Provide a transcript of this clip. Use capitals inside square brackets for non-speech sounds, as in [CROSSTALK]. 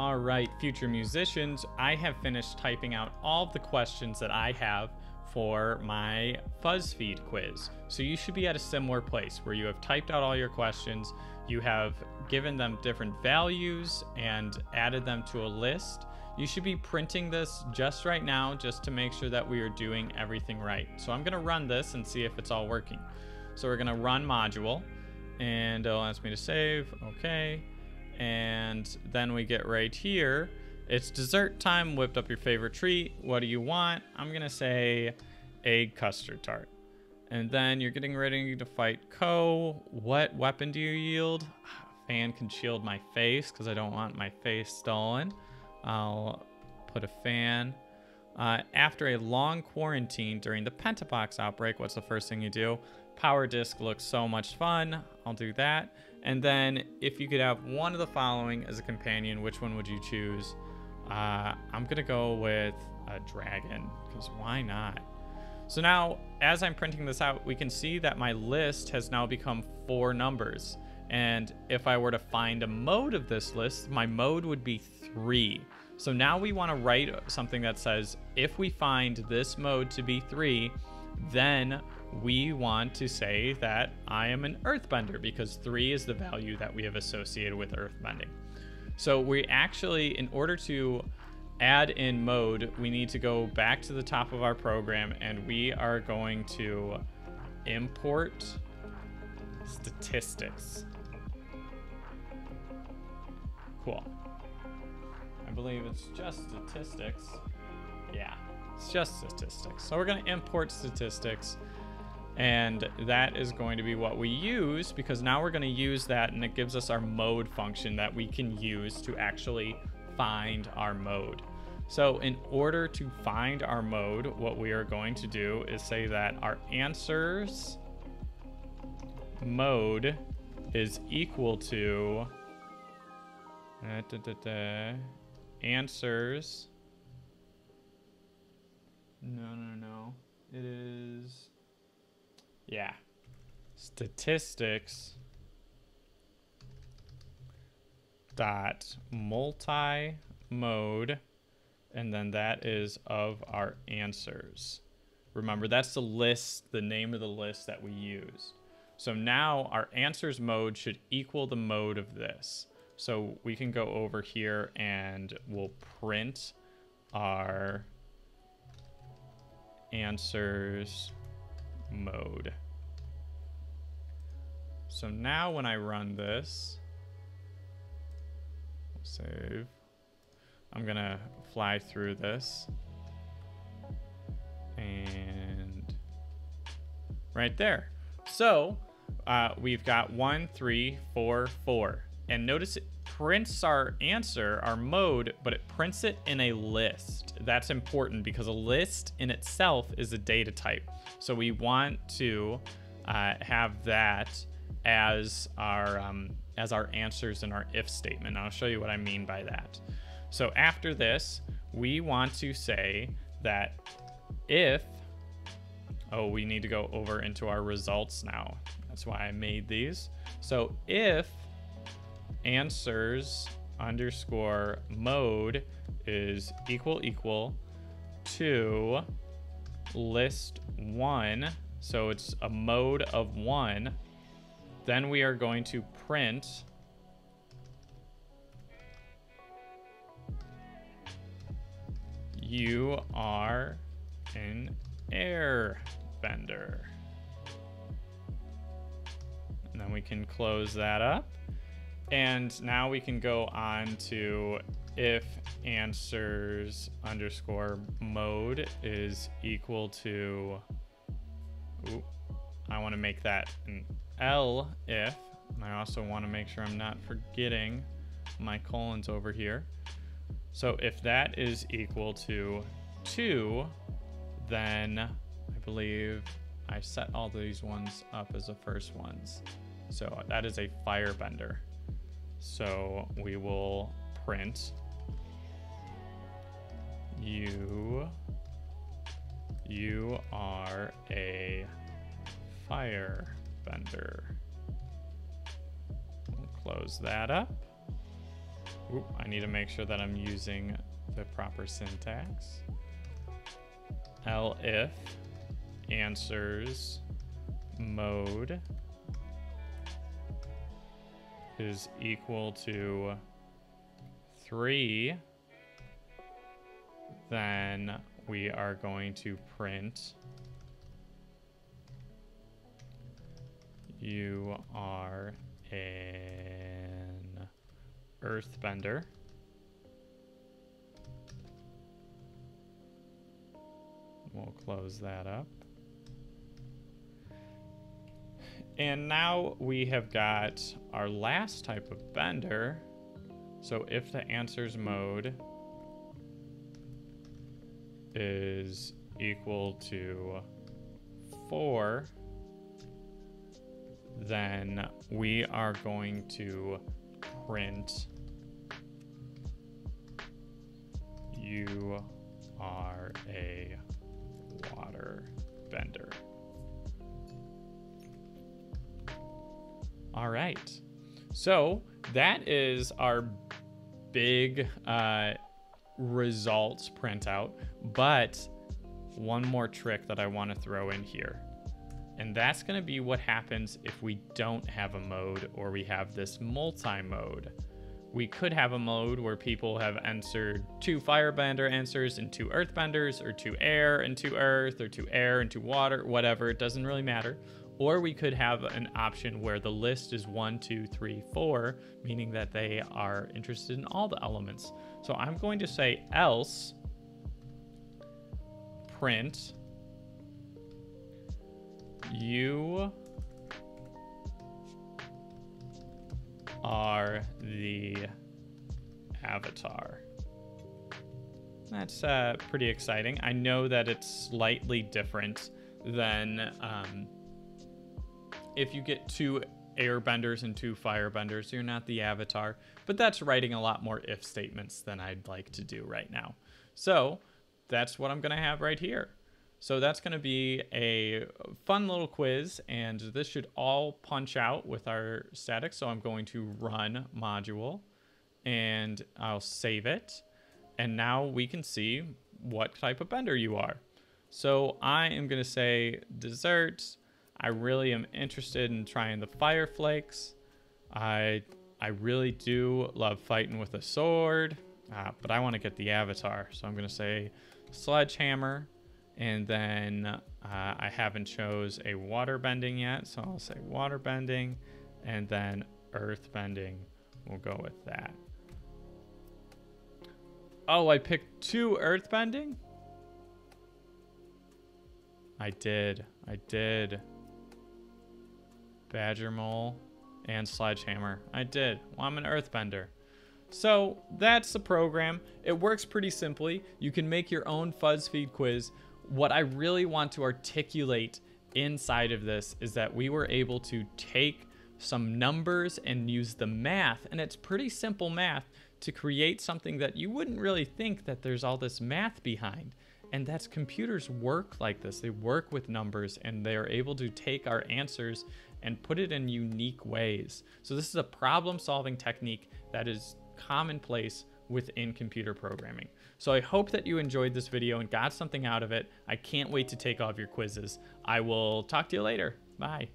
All right, future musicians, I have finished typing out all the questions that I have for my FuzzFeed quiz. So you should be at a similar place where you have typed out all your questions, you have given them different values and added them to a list. You should be printing this just right now just to make sure that we are doing everything right. So I'm gonna run this and see if it's all working. So we're gonna run module and it'll ask me to save, okay. And then we get right here it's dessert time. Whipped up your favorite treat. What do you want? I'm to say egg custard tart. And then you're getting ready to fight Koh. What weapon do you yield? [SIGHS] Fan can shield my face because I don't want my face stolen. I'll put a fan. Uh, after a long quarantine during the Pentapox outbreak, what's the first thing you do? Power disc looks so much fun. I'll do that. And then if you could have one of the following as a companion, which one would you choose? Uh, I'm gonna go with a dragon, because why not? So now, as I'm printing this out, we can see that my list has now become four numbers. And if I were to find a mode of this list, my mode would be three. So now we wanna write something that says, if we find this mode to be three, then we want to say that I am an earthbender because three is the value that we have associated with earthbending. So we actually, in order to add in mode, we need to go back to the top of our program and we are going to import statistics. Cool. I believe it's just statistics. Yeah, it's just statistics. So we're going to import statistics. And that is going to be what we use because now we're going to use that and it gives us our mode function that we can use to actually find our mode. So in order to find our mode, what we are going to do is say that our answers mode is equal to uh, da, da, da, answers. No, no, no. It is yeah. Statistics dot multi mode and then that is of our answers. Remember, that's the list, the name of the list that we use. So now our answers mode should equal the mode of this. So we can go over here and we'll print our answers mode. So now when I run this, save, I'm gonna fly through this and right there. So uh, we've got one, three, four, four. And notice prints our answer, our mode, but it prints it in a list. That's important because a list in itself is a data type. So we want to uh, have that as our um, as our answers in our if statement. I'll show you what I mean by that. So after this, we want to say that if oh we need to go over into our results now. That's why I made these. So if answers underscore mode is equal equal to list one, so it's a mode of one, then we are going to print you are an air bender. And then we can close that up. And now we can go on to if answers underscore mode is equal to, ooh, I want to make that an L if, and I also want to make sure I'm not forgetting my colons over here. So if that is equal to 2, then I believe I set all these ones up as the first ones. So that is a firebender. So we will print you you are a firebender. We'll close that up. I need to make sure that I'm using the proper syntax. elif answers mode is equal to 3, then we are going to print you are an earthbender. We'll close that up. And now we have got our last type of bender. So if the answers mode is equal to 4, then we are going to print you are a water bender. All right. So that is our big uh, results printout. But one more trick that I want to throw in here. And that's going to be what happens if we don't have a mode or we have this multi-mode. We could have a mode where people have answered two firebender answers and two earthbenders, or two air and two earth, or two air and two water, whatever, it doesn't really matter. Or we could have an option where the list is one, two, three, four, meaning that they are interested in all the elements. So I'm going to say else print you are the avatar. That's uh, pretty exciting. I know that it's slightly different than um, if you get two airbenders and two firebenders, you're not the avatar. But that's writing a lot more if statements than I'd like to do right now. So that's what I'm going to have right here. So that's going to be a fun little quiz, and this should all punch out with our static. So I'm going to run module, and I'll save it. And now we can see what type of bender you are. So I am going to say dessert. I really am interested in trying the fire flakes. I I really do love fighting with a sword, uh, but I want to get the avatar. So I'm going to say sledgehammer. And then uh, I haven't chose a water bending yet, so I'll say water bending, and then earth bending. We'll go with that. Oh, I picked two earth bending? I did. I did. Badger mole and sledgehammer. I did. Well, I'm an earthbender. So that's the program. It works pretty simply. You can make your own FuzzFeed quiz what I really want to articulate inside of this is that we were able to take some numbers and use the math, and it's pretty simple math, to create something that you wouldn't really think that there's all this math behind. And that's computers work like this. They work with numbers and they're able to take our answers and put it in unique ways. So this is a problem solving technique that is commonplace within computer programming. So I hope that you enjoyed this video and got something out of it. I can't wait to take off your quizzes. I will talk to you later. Bye.